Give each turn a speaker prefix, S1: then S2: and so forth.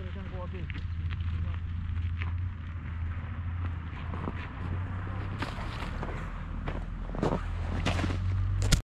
S1: 这个像锅具。